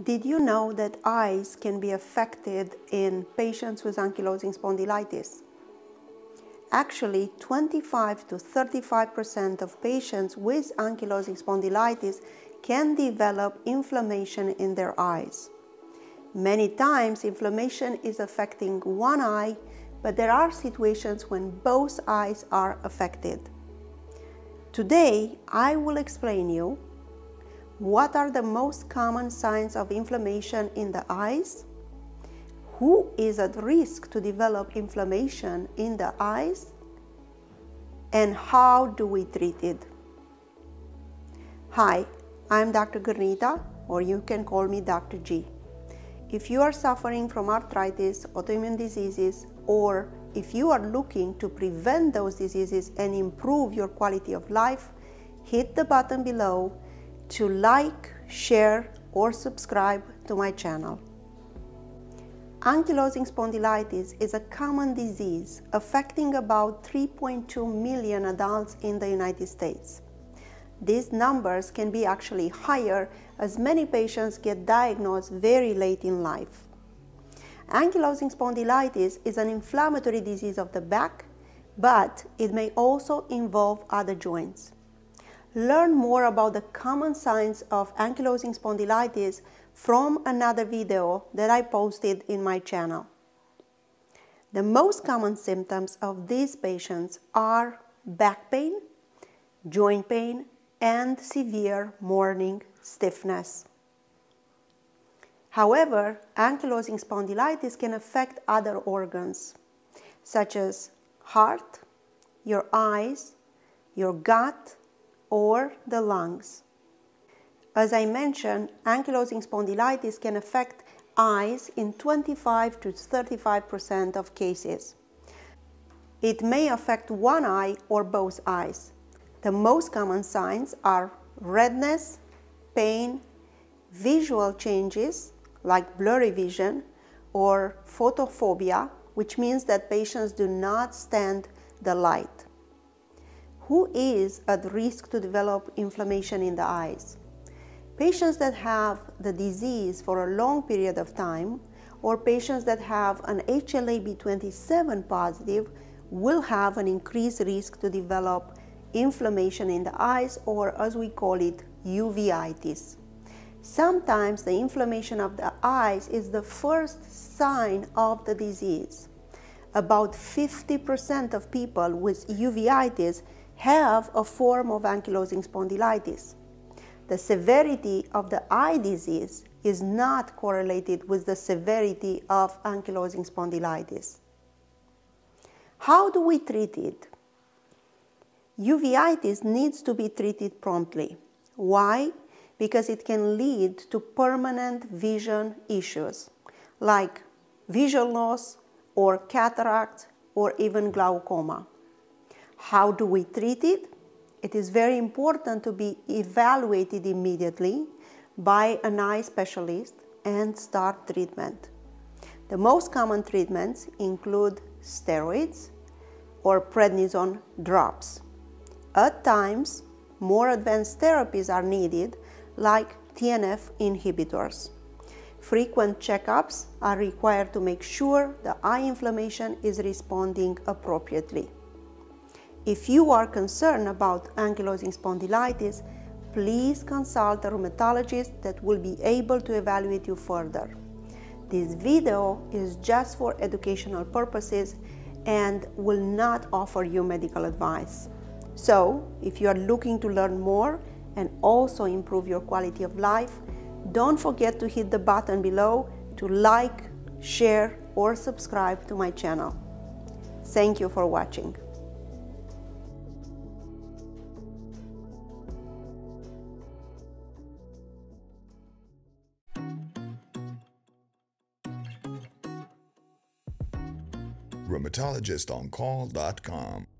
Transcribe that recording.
Did you know that eyes can be affected in patients with ankylosing spondylitis? Actually, 25 to 35% of patients with ankylosing spondylitis can develop inflammation in their eyes. Many times, inflammation is affecting one eye, but there are situations when both eyes are affected. Today, I will explain you what are the most common signs of inflammation in the eyes? Who is at risk to develop inflammation in the eyes? And how do we treat it? Hi, I'm Dr. Girnita, or you can call me Dr. G. If you are suffering from arthritis, autoimmune diseases, or if you are looking to prevent those diseases and improve your quality of life, hit the button below to like, share, or subscribe to my channel. Ankylosing spondylitis is a common disease affecting about 3.2 million adults in the United States. These numbers can be actually higher as many patients get diagnosed very late in life. Ankylosing spondylitis is an inflammatory disease of the back, but it may also involve other joints. Learn more about the common signs of ankylosing spondylitis from another video that I posted in my channel. The most common symptoms of these patients are back pain, joint pain, and severe morning stiffness. However, ankylosing spondylitis can affect other organs, such as heart, your eyes, your gut, or the lungs. As I mentioned, ankylosing spondylitis can affect eyes in 25 to 35% of cases. It may affect one eye or both eyes. The most common signs are redness, pain, visual changes like blurry vision or photophobia, which means that patients do not stand the light who is at risk to develop inflammation in the eyes. Patients that have the disease for a long period of time or patients that have an HLA-B27 positive will have an increased risk to develop inflammation in the eyes or as we call it uveitis. Sometimes the inflammation of the eyes is the first sign of the disease. About 50% of people with uveitis have a form of ankylosing spondylitis. The severity of the eye disease is not correlated with the severity of ankylosing spondylitis. How do we treat it? Uveitis needs to be treated promptly. Why? Because it can lead to permanent vision issues like vision loss or cataract or even glaucoma. How do we treat it? It is very important to be evaluated immediately by an eye specialist and start treatment. The most common treatments include steroids or prednisone drops. At times, more advanced therapies are needed like TNF inhibitors. Frequent checkups are required to make sure the eye inflammation is responding appropriately. If you are concerned about ankylosing spondylitis, please consult a rheumatologist that will be able to evaluate you further. This video is just for educational purposes and will not offer you medical advice. So, if you are looking to learn more and also improve your quality of life, don't forget to hit the button below to like, share, or subscribe to my channel. Thank you for watching. rheumatologistoncall.com.